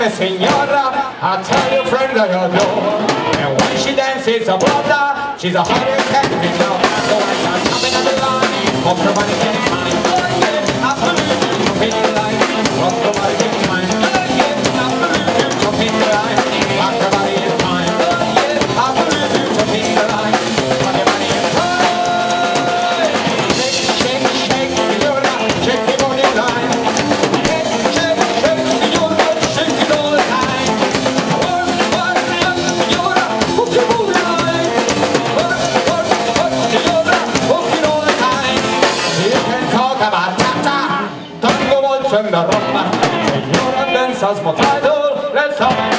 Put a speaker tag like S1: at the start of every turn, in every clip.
S1: me senora I tell you, friend I adore her. And when she dances a brother She's a hurricane window So I start jumping at the line Hope somebody can Jestem na ropa, to lecz sama.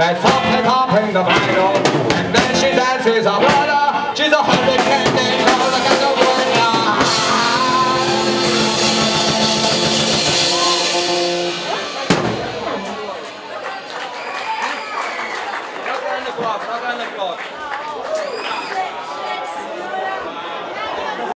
S1: Let's hop and hop in the bridle. And then she dances a brother. She's a hundred candy. Not on the on the.